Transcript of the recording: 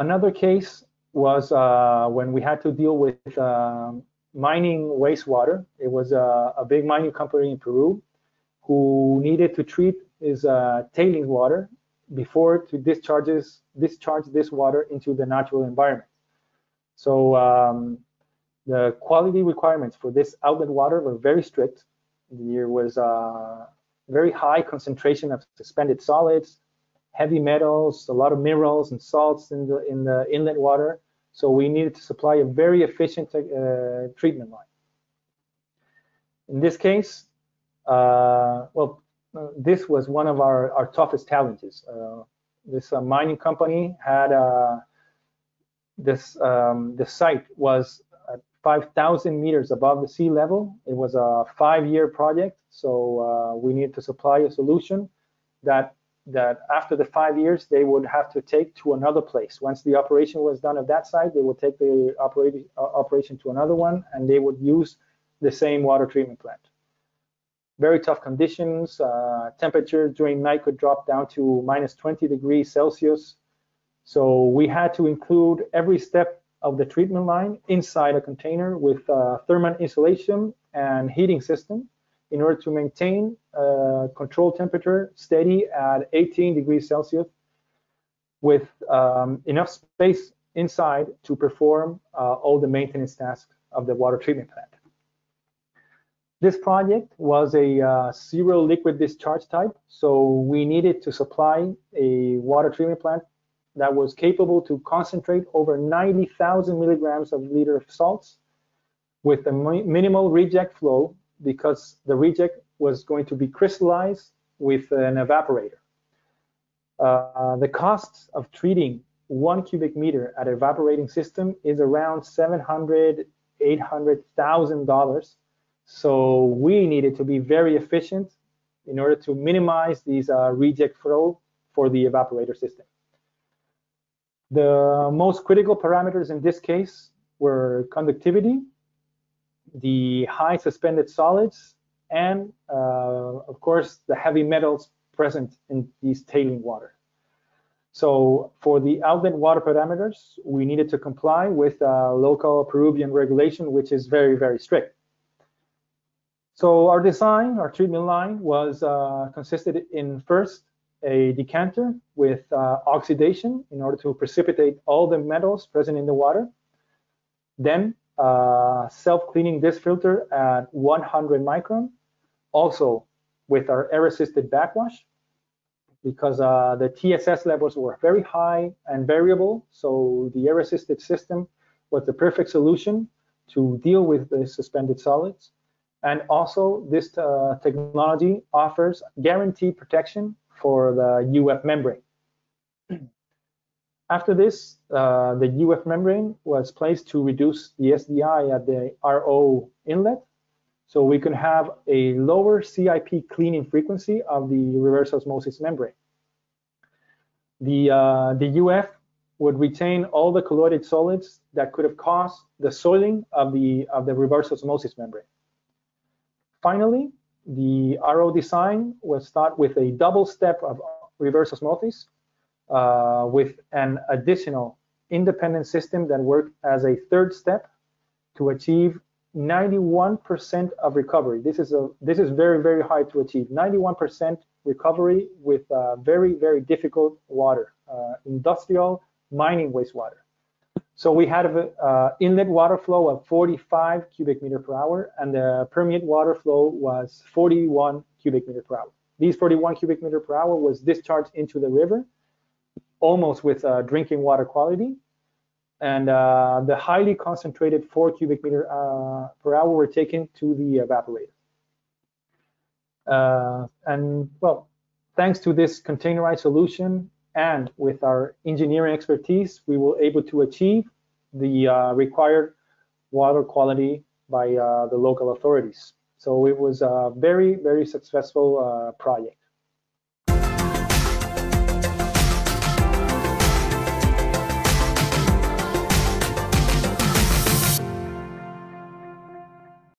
another case was uh, when we had to deal with um, mining wastewater. It was a, a, big mining company in Peru who needed to treat his uh, tailing water before to discharges discharge this water into the natural environment. So um, the quality requirements for this outlet water were very strict. There was a very high concentration of suspended solids, heavy metals, a lot of minerals and salts in the in the inlet water. So we needed to supply a very efficient uh, treatment line. In this case, uh, well, uh, this was one of our, our toughest challenges. Uh, this uh, mining company had uh, this um, the site was 5,000 meters above the sea level. It was a five-year project, so we needed to supply a solution that that after the five years they would have to take to another place. Once the operation was done at that site, they would take the operati uh, operation to another one and they would use the same water treatment plant. Very tough conditions. Uh, temperature during night could drop down to minus 20 degrees Celsius. So we had to include every step of the treatment line inside a container with uh, thermal insulation and heating system in order to maintain uh, control temperature steady at 18 degrees Celsius with um, enough space inside to perform uh, all the maintenance tasks of the water treatment plant. This project was a uh, zero liquid discharge type, so we needed to supply a water treatment plant that was capable to concentrate over 90,000 milligrams of liter of salts with a minimal reject flow because the reject was going to be crystallized with an evaporator. Uh, the cost of treating one cubic meter at evaporating system is around 700 800,000 dollars. So we needed to be very efficient in order to minimize these uh, reject flow for the evaporator system. The most critical parameters in this case were conductivity, the high suspended solids, and uh, of course the heavy metals present in these tailing water. So for the outlet water parameters, we needed to comply with uh, local Peruvian regulation, which is very, very strict. So our design, our treatment line was uh, consisted in first a decanter with uh, oxidation in order to precipitate all the metals present in the water. Then uh, self-cleaning disc filter at 100 micron, also with our air-assisted backwash, because uh, the TSS levels were very high and variable, so the air-assisted system was the perfect solution to deal with the suspended solids. And also, this uh, technology offers guaranteed protection for the UF membrane. After this, uh, the UF membrane was placed to reduce the SDI at the RO inlet, so we can have a lower CIP cleaning frequency of the reverse osmosis membrane. The, uh, the UF would retain all the colloidal solids that could have caused the soiling of the, of the reverse osmosis membrane. Finally, the RO design was start with a double step of reverse osmosis uh, with an additional independent system that worked as a third step to achieve 91% of recovery. This is a this is very very hard to achieve. 91% recovery with uh, very very difficult water, uh, industrial mining wastewater. So we had an uh, inlet water flow of 45 cubic meter per hour, and the permeate water flow was 41 cubic meter per hour. These 41 cubic meter per hour was discharged into the river almost with uh, drinking water quality. And uh, the highly concentrated four cubic meter uh, per hour were taken to the evaporator. Uh, and well, thanks to this containerized solution and with our engineering expertise, we were able to achieve the uh, required water quality by the local authorities. So it was a very, very successful project.